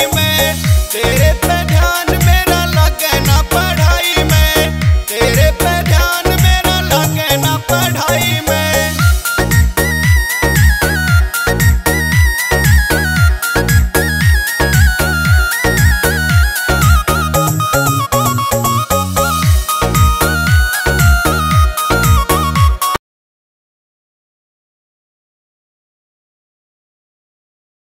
Amen.